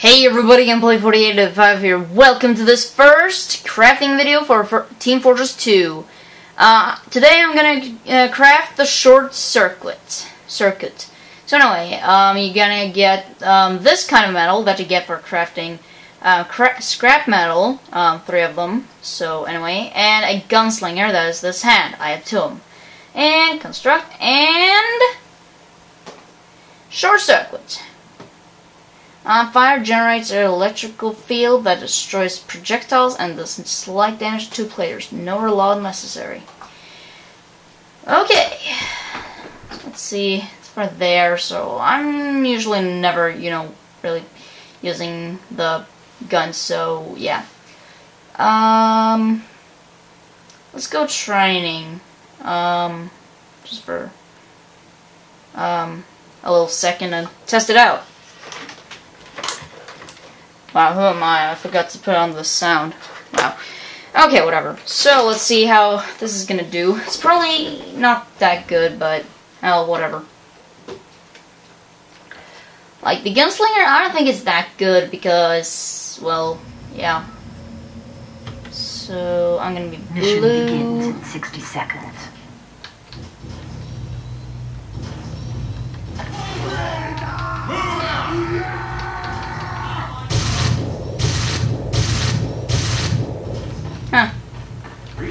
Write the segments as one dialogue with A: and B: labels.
A: Hey everybody, Gameplayer4885 here. Welcome to this first crafting video for, for Team Fortress 2. Uh, today I'm gonna uh, craft the short circuit. Circuit. So anyway, um, you're gonna get um, this kind of metal that you get for crafting uh, cra scrap metal, um, three of them. So anyway, and a gunslinger that is this hand. I have two of them. And construct and short circuit. Uh, fire generates an electrical field that destroys projectiles and does slight damage to players. No reload necessary. Okay. Let's see. It's for there, so I'm usually never, you know, really using the gun, so yeah. Um, let's go training. Um, just for um, a little second and test it out. Wow, who am I? I forgot to put on the sound. Wow. Okay, whatever. So, let's see how this is gonna do. It's probably not that good, but, hell, whatever. Like, the Gunslinger, I don't think it's that good because, well, yeah. So, I'm gonna be blue.
B: Mission begins in 60 seconds.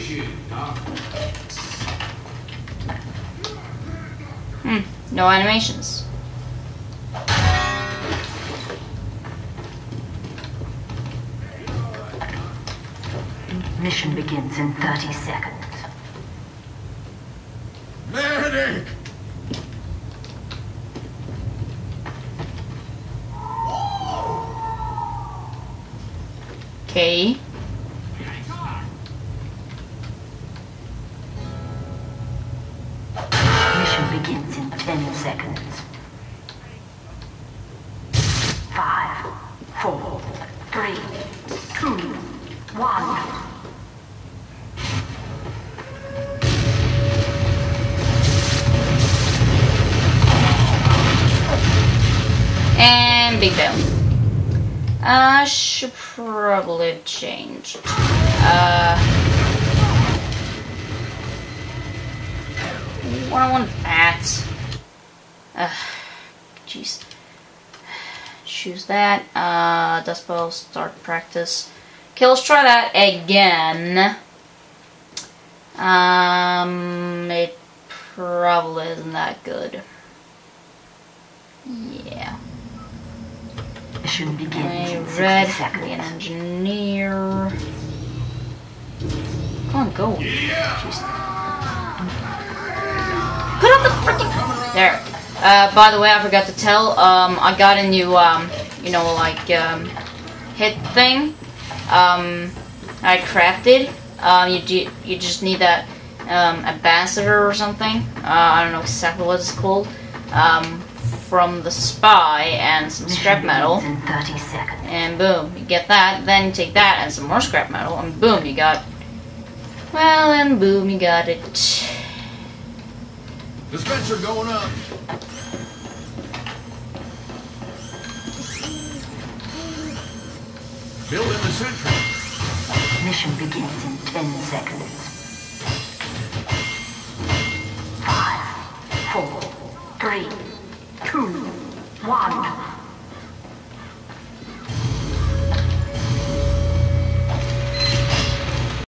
C: Appreciate it,
A: Hmm. No animations.
B: Mission begins in 30 seconds.
C: Medic!
A: Okay.
B: 10 seconds. Five, four, three, two, one.
A: And big fail. I should probably change. Uh, what I want that. Uh, jeez. Choose that. Uh, Dust Bowl, start practice. Okay, let's try that again. Um, it probably isn't that good. Yeah.
B: Mission begins
A: Okay,
B: in 60
A: red, be an engineer. Come on, go. Yeah. Jeez. Put up the freaking. There. Uh, by the way, I forgot to tell. Um, I got a new, um, you know, like um, hit thing. Um, I crafted. Um, you you just need that um, ambassador or something. Uh, I don't know exactly what it's called. From the spy and some scrap metal.
B: begins in 30 seconds.
A: And boom, you get that. Then you take that and some more scrap metal, and boom, you got. Well, and boom, you got it.
C: Dispenser going up. Build in the sentry.
B: Mission begins in 10 seconds. Five, four, three, two, one.